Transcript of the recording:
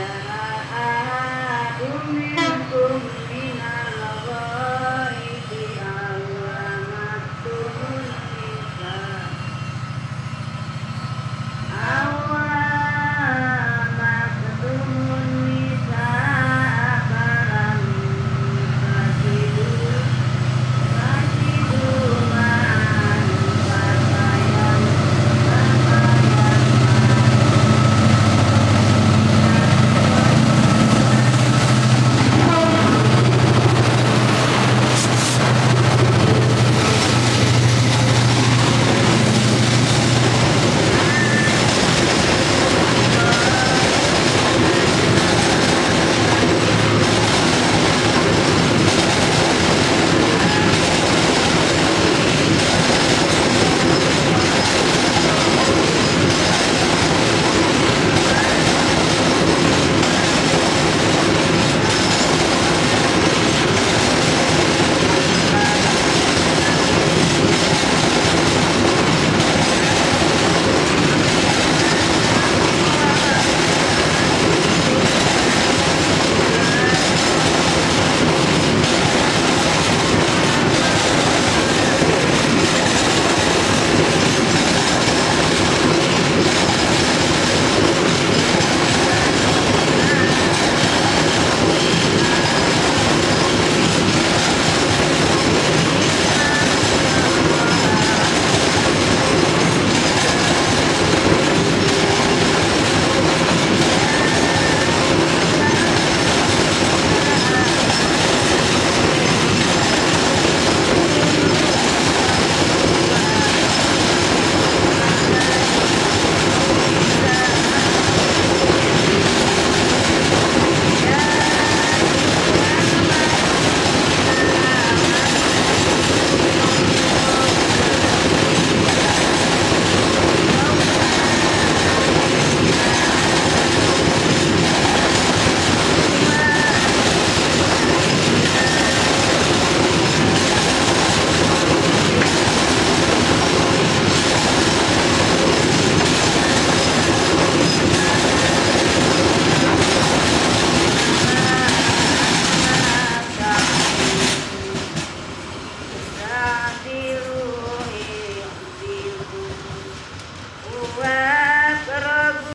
Yeah.